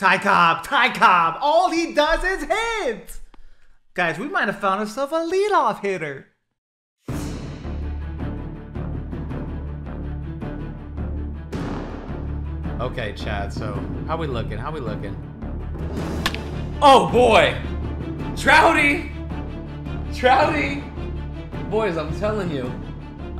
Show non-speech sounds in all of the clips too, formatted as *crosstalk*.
Ty Cobb, Ty Cobb. All he does is hit. Guys, we might have found ourselves a leadoff hitter. Okay, Chad, so how we looking? How we looking? Oh boy! Trouty! Trouty! Boys, I'm telling you.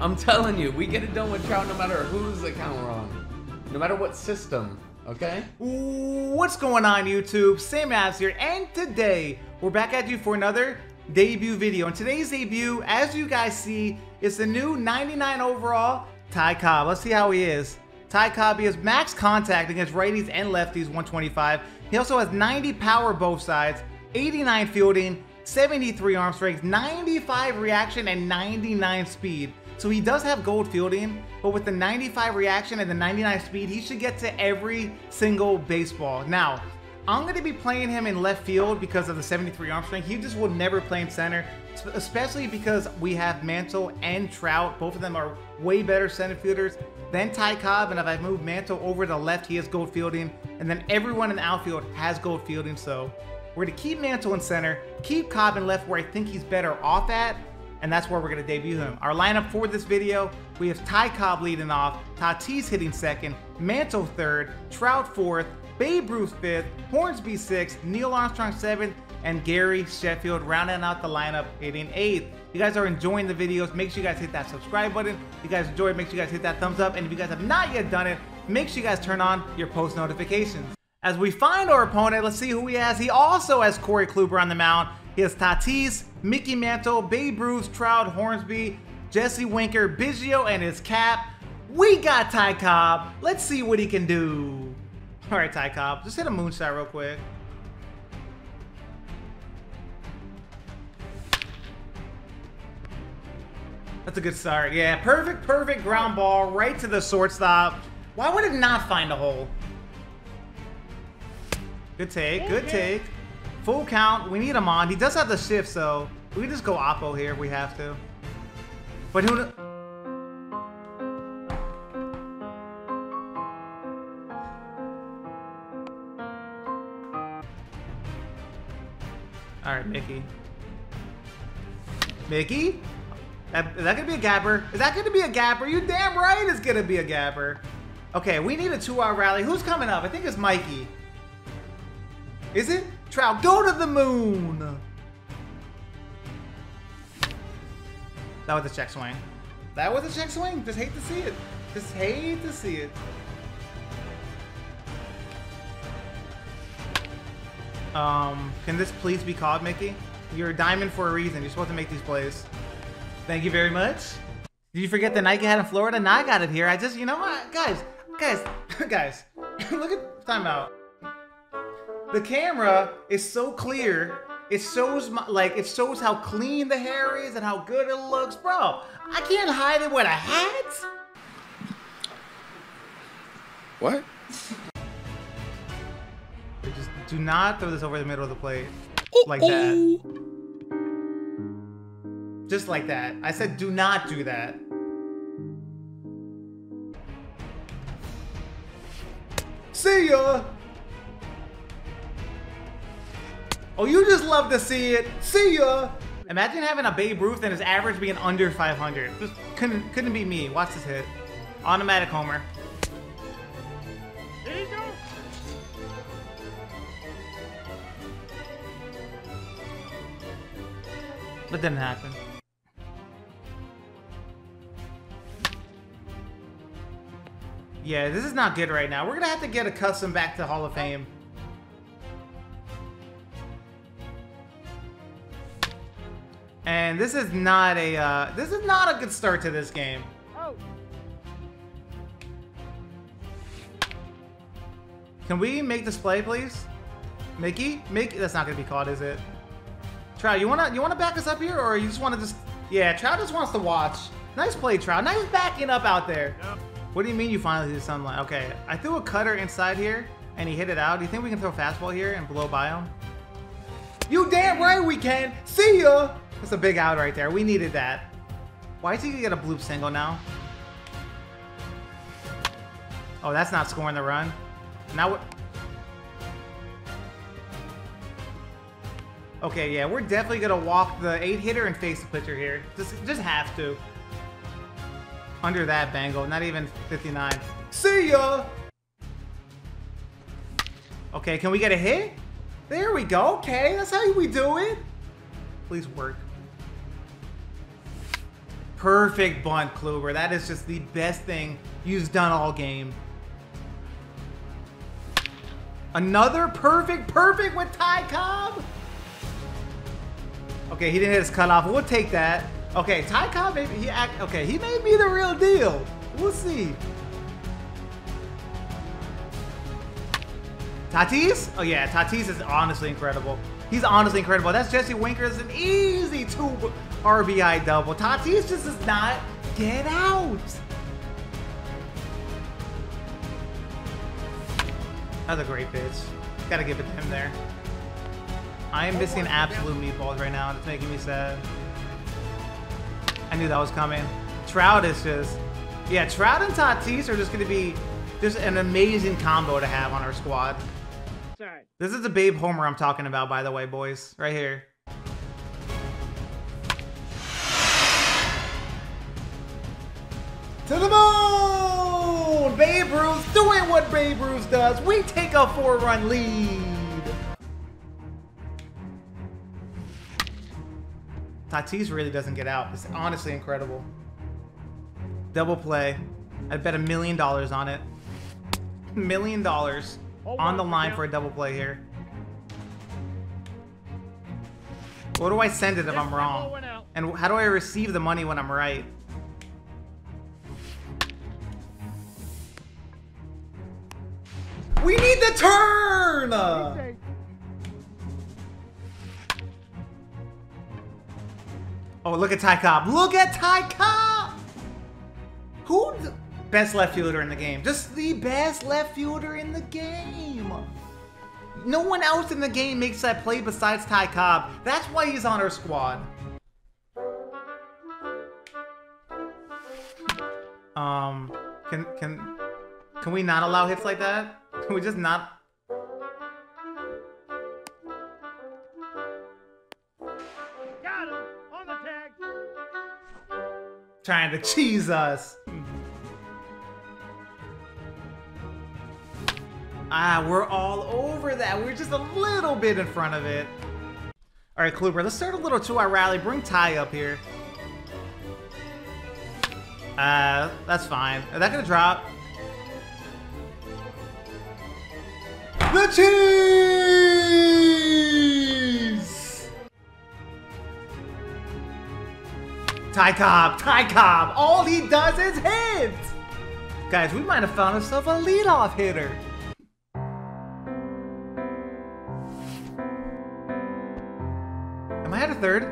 I'm telling you, we get it done with Trout no matter whose account we're on. No matter what system, okay? What's going on YouTube? Sam Adams here, and today we're back at you for another debut video. And today's debut, as you guys see, is the new 99 overall Ty Cobb. Let's see how he is. Ty Cobb has max contact against righties and lefties, 125. He also has 90 power both sides, 89 fielding, 73 arm strength, 95 reaction, and 99 speed. So he does have gold fielding, but with the 95 reaction and the 99 speed, he should get to every single baseball. Now, I'm going to be playing him in left field because of the 73 arm strength. He just will never play in center, especially because we have Mantle and Trout. Both of them are way better center fielders than Ty Cobb, and if I move Mantle over to the left, he has gold fielding, and then everyone in the outfield has gold fielding, so we're gonna keep Mantle in center, keep Cobb in left where I think he's better off at, and that's where we're gonna debut him. Our lineup for this video, we have Ty Cobb leading off, Tatis hitting second, Mantle third, Trout fourth, Babe Ruth fifth, Hornsby sixth, Neil Armstrong seventh, and Gary Sheffield rounding out the lineup hitting eighth. If you guys are enjoying the videos, make sure you guys hit that subscribe button. If you guys enjoy it, make sure you guys hit that thumbs up. And if you guys have not yet done it, make sure you guys turn on your post notifications. As we find our opponent, let's see who he has. He also has Corey Kluber on the mound. He has Tatis, Mickey Mantle, Babe Ruth, Trout, Hornsby, Jesse Winker, Biggio, and his cap. We got Ty Cobb. Let's see what he can do. All right, Ty Cobb, just hit a moonshot real quick. That's a good start. Yeah, perfect, perfect ground ball right to the shortstop. Why would it not find a hole? Good take, good take. Full count. We need him on. He does have the shift, so we just go Oppo here if we have to. But who... All right, Mickey. Mickey? Is that gonna be a gapper? Is that gonna be a gapper? You damn right it's gonna be a gapper. Okay, we need a two-hour rally. Who's coming up? I think it's Mikey. Is it? Trout, go to the moon! That was a check swing. That was a check swing. Just hate to see it. Just hate to see it. Um, can this please be called, Mickey? You're a diamond for a reason. You're supposed to make these plays. Thank you very much. Did you forget the Nike hat in Florida? Now I got it here. I just, you know what? Guys, guys, *laughs* guys, *laughs* look at timeout. The camera is so clear. It shows my, like, it shows how clean the hair is and how good it looks. Bro, I can't hide it with a hat. What? Just do not throw this over the middle of the plate like that. Just like that. I said do not do that. See ya! Oh, you just love to see it. See ya! Imagine having a Babe Ruth and his average being under 500. Just couldn't couldn't be me. Watch this hit. Automatic homer. There you go. But didn't happen. Yeah, this is not good right now. We're gonna have to get accustomed back to Hall of Fame. And this is not a, uh, this is not a good start to this game. Oh. Can we make this play, please? Mickey? Mickey? That's not gonna be caught, is it? Trout, you wanna, you wanna back us up here, or you just wanna just... Yeah, Trout just wants to watch. Nice play, Trout. Nice backing up out there. Yep. What do you mean you finally see sunlight? Okay, I threw a cutter inside here, and he hit it out. Do you think we can throw fastball here and blow by him? You damn right we can! See ya! That's a big out right there. We needed that. Why is he gonna get a bloop single now? Oh, that's not scoring the run. Now what? Okay, yeah, we're definitely gonna walk the 8-hitter and face the pitcher here. Just, just have to. Under that bangle, not even 59. See ya! Okay, can we get a hit? There we go, okay, that's how we do it. Please work. Perfect bunt, Kluber. That is just the best thing you've done all game. Another perfect, perfect with Ty Cobb. Okay, he didn't hit his cutoff. We'll take that. Okay, Ty Cobb, maybe he act. Okay, he may be the real deal. We'll see. Tatis? Oh yeah, Tatis is honestly incredible. He's honestly incredible. That's Jesse Winker. It's an easy two RBI double. Tatis just does not get out. That's a great pitch. Gotta give it to him there. I am missing absolute meatballs right now. It's making me sad. I knew that was coming. Trout is just... Yeah, Trout and Tatis are just going to be just an amazing combo to have on our squad. Sorry. This is the Babe Homer I'm talking about, by the way, boys. Right here. To the moon! Babe Ruth doing what Babe Ruth does. We take a four-run lead. Tatis really doesn't get out. It's honestly incredible. Double play. I'd bet a million dollars on it. Million dollars on the line for a double play here. What do I send it if I'm wrong? And how do I receive the money when I'm right? We need the turn! Oh, look at Ty Cobb. Look at Ty Cobb! Who best left fielder in the game? Just the best left fielder in the game. No one else in the game makes that play besides Ty Cobb. That's why he's on our squad. Um, can can can we not allow hits like that? *laughs* Can we just not trying to cheese us. Ah, we're all over that. We're just a little bit in front of it. All right, Kluber, let's start a little two-hour rally. Bring Ty up here. Uh, that's fine. Is that gonna drop? The cheese! Ty Cobb, Ty Cobb, all he does is hit! Guys, we might have found ourselves a leadoff hitter. Am I at a third?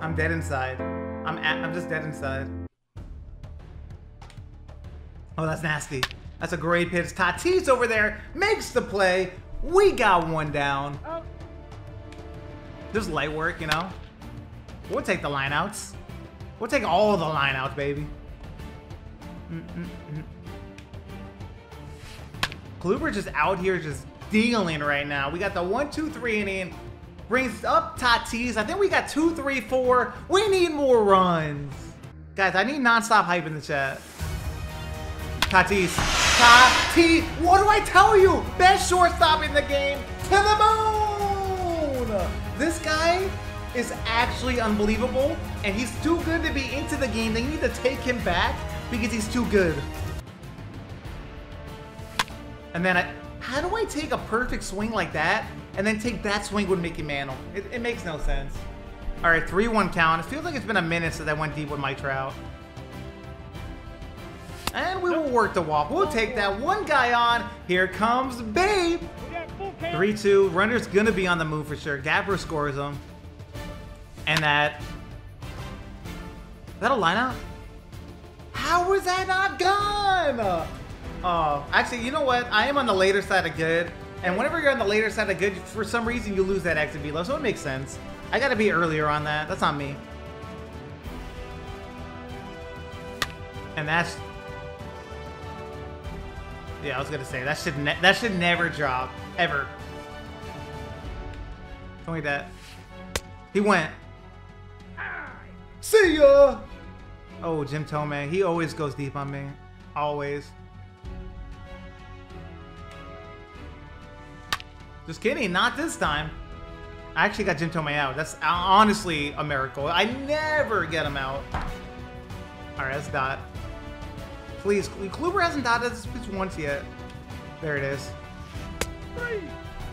I'm dead inside. I'm at, I'm just dead inside. Oh, that's nasty. That's a great pitch. Tatis over there makes the play. We got one down. Just light work, you know? We'll take the lineouts. We'll take all the lineouts, baby. -mm. Kluber just out here just dealing right now. We got the one, two, three inning. Brings up Tatis. I think we got two, three, four. We need more runs. Guys, I need nonstop hype in the chat. Tatis. Tatis. What do I tell you? Best shortstop in the game. To the moon. This guy is actually unbelievable, and he's too good to be into the game. They need to take him back because he's too good. And then I, how do I take a perfect swing like that and then take that swing with Mickey Mantle? It, it makes no sense. All right, 3-1 count. It feels like it's been a minute since I went deep with Mike Trout. And we will work the walk. We'll take that one guy on. Here comes Babe. 3-2. Runner's going to be on the move for sure. Gapper scores him. And that... Is that a lineout? How was that not gone? Oh, actually, you know what? I am on the later side of good. And whenever you're on the later side of good, for some reason you lose that exit velo, so it makes sense. I gotta be earlier on that. That's not me. And that's Yeah, I was gonna say that should that should never drop ever. Don't me that. He went. See ya. Oh, Jim Thome. He always goes deep on me. Always. Just kidding. Not this time. I actually got Jim Thome out. That's honestly a miracle. I never get him out. Alright, that's Dot. Please, Kluber hasn't died dotted this pitch once yet. There it is. Three.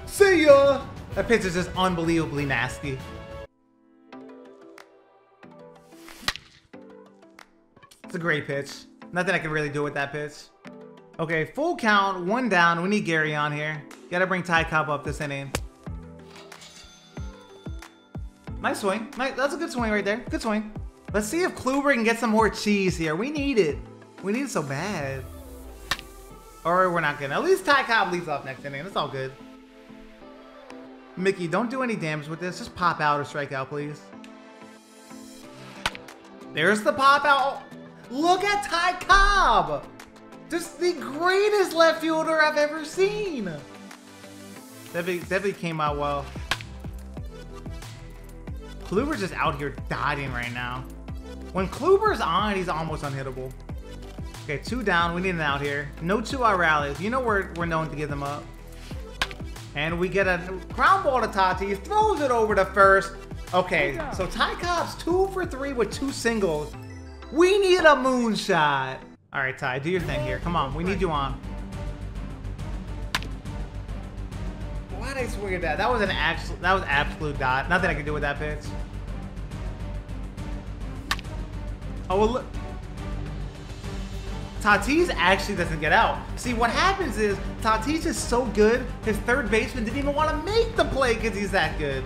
See ya! That pitch is just unbelievably nasty. It's a great pitch. Nothing I can really do with that pitch. Okay, full count, one down. We need Gary on here. Gotta bring Ty Cobb up this inning. Nice swing. Nice, that's a good swing right there. Good swing. Let's see if Kluber can get some more cheese here. We need it. We need it so bad. Or we're not gonna. At least Ty Cobb leads off next inning. It's all good. Mickey, don't do any damage with this. Just pop out or strike out, please. There's the pop out. Look at Ty Cobb. Just the greatest left fielder I've ever seen. Definitely, definitely came out well. Kluber's just out here dotting right now. When Kluber's on, he's almost unhittable. Okay, two down. We need an out here. No two-out rallies. You know we're, we're known to give them up. And we get a ground ball to Tati. Throws it over to first. Okay, so Ty Cobb's two for three with two singles. We need a moonshot. All right, Ty, do your thing here. Come on, we need you on. Why did I swing at that? That was an absolute. That was absolute dot. Nothing I could do with that pitch. Oh well, look. Tatis actually doesn't get out. See, what happens is Tatis is so good, his third baseman didn't even want to make the play because he's that good.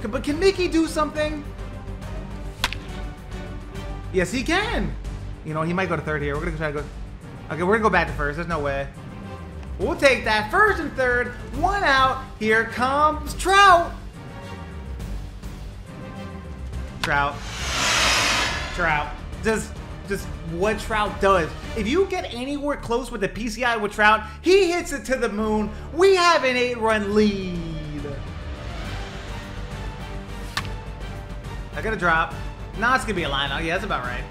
But can Mickey do something? Yes, he can. You know, he might go to third here. We're going to try to go. Okay, we're going to go back to first. There's no way. We'll take that first and third. One out. Here comes Trout. Trout. Trout. Just just what Trout does. If you get anywhere close with the PCI with Trout, he hits it to the moon. We have an eight-run lead. I got to drop. Nah, it's gonna be a line out. Yeah, that's about right.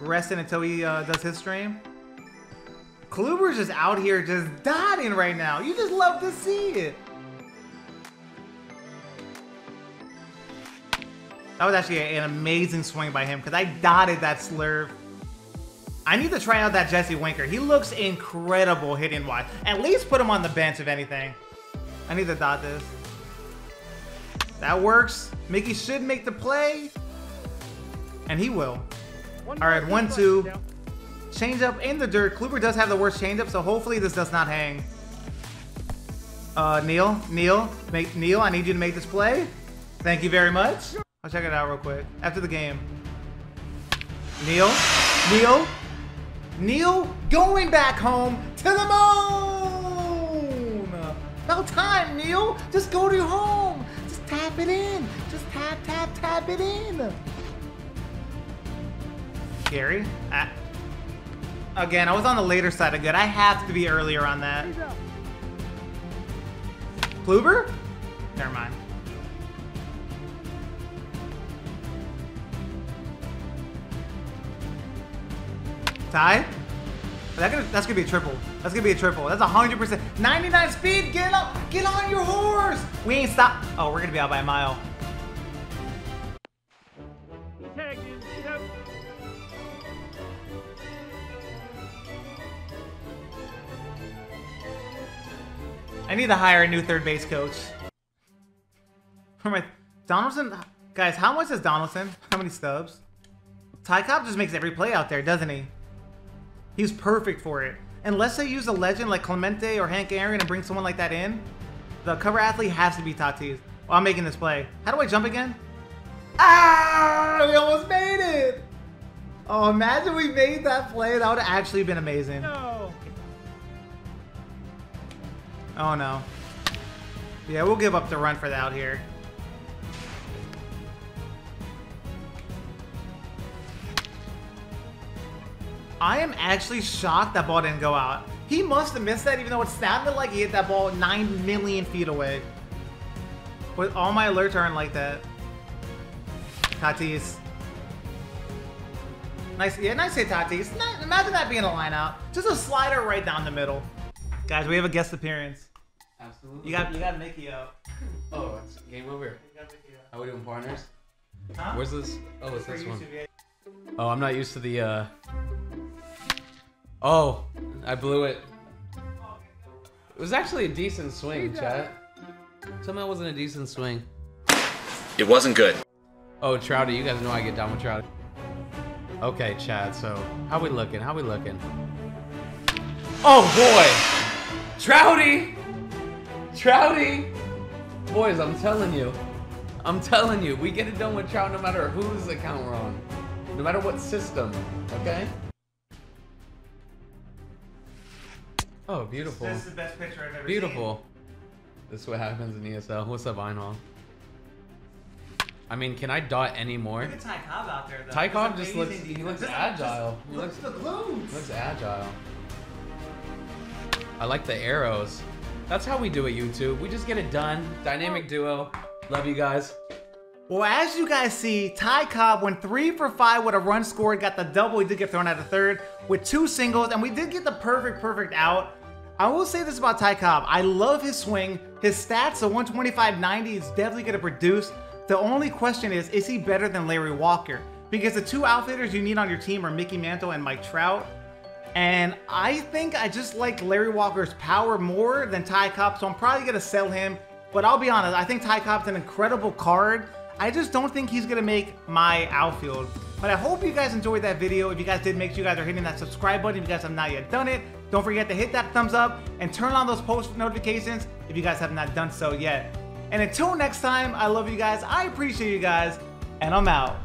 Resting until he uh, does his stream. Kluber's just out here just dotting right now. You just love to see it. That was actually an amazing swing by him because I dotted that slurve. I need to try out that Jesse Winker. He looks incredible hitting wise. At least put him on the bench, if anything. I need to dot this. That works. Mickey should make the play. And he will. All right, one, two. Change up in the dirt. Kluber does have the worst changeup, so hopefully this does not hang. Uh, Neil, Neil, make Neil. I need you to make this play. Thank you very much. I'll check it out real quick after the game. Neil, Neil, Neil, going back home to the moon. About time, Neil. Just go to your home. Just tap it in. Just tap, tap, tap it in. Gary, I, again, I was on the later side of good. I have to be earlier on that. Kluber? Never mind. Ty? That gonna, that's gonna be a triple. That's gonna be a triple. That's 100%. 99 speed, get up, get on your horse. We ain't stop. Oh, we're gonna be out by a mile. I need to hire a new third base coach. For my Donaldson, guys, how much is Donaldson? How many stubs? Ty Cobb just makes every play out there, doesn't he? He's perfect for it. Unless they use a legend like Clemente or Hank Aaron and bring someone like that in, the cover athlete has to be Tatis. Oh, I'm making this play. How do I jump again? Ah! We almost made it! Oh, imagine we made that play. That would have actually been amazing. No. Oh, no. Yeah, we'll give up the run for that out here. I am actually shocked that ball didn't go out. He must have missed that even though it sounded like he hit that ball 9 million feet away. But all my alerts aren't like that. Tatis. Nice, yeah, nice hit, Tatis. Not, imagine that being a line out. Just a slider right down the middle. Guys, we have a guest appearance. Absolutely. You got, you got Mickey out. Oh, it's game over. You got Mickey out. How we doing, partners? Huh? Where's this? Oh, it's this one. Oh, I'm not used to the. uh... Oh, I blew it. It was actually a decent swing, chat. Somehow it wasn't a decent swing. It wasn't good. Oh, Trouty, you guys know I get down with Trouty. Okay, Chad, so how we looking? How we looking? Oh boy! Trouty! Trouty! Boys, I'm telling you. I'm telling you, we get it done with Trout no matter whose account we're on. No matter what system, okay? Oh, beautiful. This is the best picture I've ever seen. Beautiful. This is what happens in ESL. What's up, Einhall? I mean, can I dot any more? Look at Ty Cobb out there, though. Ty Cobb just looks- he looks *laughs* Just- agile. just He Look looks- the glutes. Looks agile. I like the arrows. That's how we do it, YouTube. We just get it done. Dynamic oh. duo. Love you guys. Well, as you guys see, Ty Cobb went three for five with a run scored, got the double. He did get thrown out of third with two singles, and we did get the perfect, perfect out. I will say this about Ty Cobb. I love his swing. His stats, a 125 90, is definitely going to produce. The only question is, is he better than Larry Walker? Because the two outfitters you need on your team are Mickey Mantle and Mike Trout. And I think I just like Larry Walker's power more than Ty Cobb, so I'm probably gonna sell him. But I'll be honest, I think Ty Cobb's an incredible card. I just don't think he's gonna make my outfield. But I hope you guys enjoyed that video. If you guys did, make sure you guys are hitting that subscribe button if you guys have not yet done it. Don't forget to hit that thumbs up and turn on those post notifications if you guys have not done so yet. And until next time, I love you guys, I appreciate you guys, and I'm out.